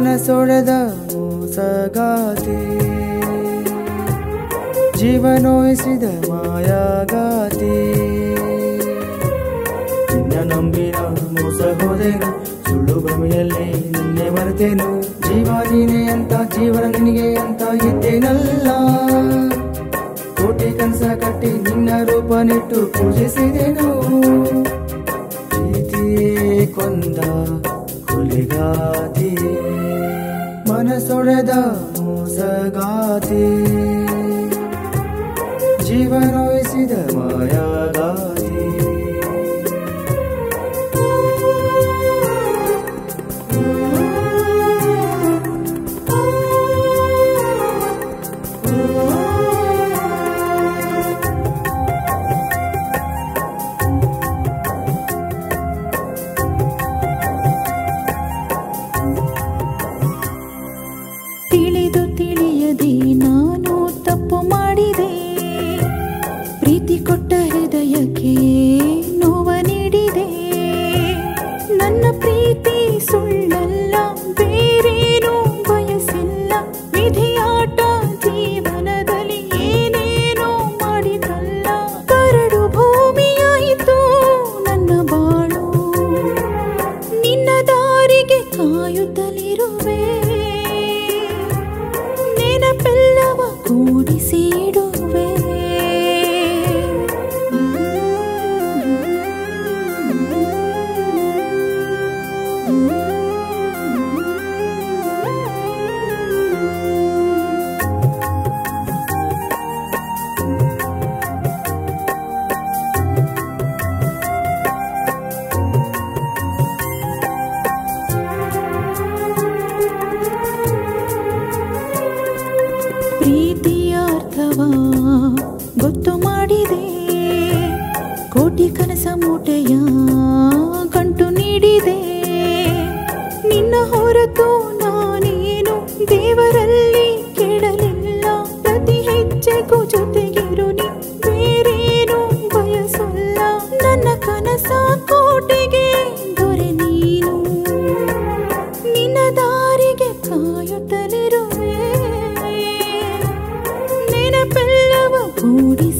ಮನಸೊಡೆದ ಮೋಸಗಾತಿ. ಜೀವನೋಯಿಸಿದ ಮಾಯಾಗಾತಿ. ನಿನ್ನ ನಂಬಿನ ಮೋಸ ಹೋದೆನು ಸುಳ್ಳು ಭ್ರಮೆಯಲ್ಲಿ ನಿನ್ನೆ ಮರೆತೇನು. ಜೀವ ನೀನೆ ಅಂತ, ಜೀವನ ನಿನಗೆ ಅಂತ ಇದ್ದೇನಲ್ಲ ಕೋಟಿ ಕನಸ ಕಟ್ಟಿ ನಿನ್ನ ರೂಪ ನೆಟ್ಟು ಪೂಜಿಸಿದೆನು ಕೊಂದ ಕೊಲೆಗಾತಿ ಮನಸೊಡೆದ ಮೋಸಗಾತಿ. ಜೀವನೋಯಿಸಿದ ಮಾಯಾಗಾತಿ. ಪ್ರೀತಿ ಸುಳ್ಳಲ್ಲ ಪ್ರೀತಿಯ ಅರ್ಥವ ಗೊತ್ತು ಮಾಡಿದೆ. ಕೋಟಿ ಕನಸ ಮೂಟೆಯ ಕಂಟು ನೀಡಿದೆ. ನಿನ್ನ ಹೊರತು ನಾನೇನು ದೇವರಲ್ಲಿ ಕೇಳಲಿಲ್ಲ. ಪ್ರತಿ ಹೆಜ್ಜೆಗೂ ಜೊತೆಗಿರು ಬೇರೇನು ಬಯಸಲ್ಲ. ನನ್ನ ಕನಸ 菩提。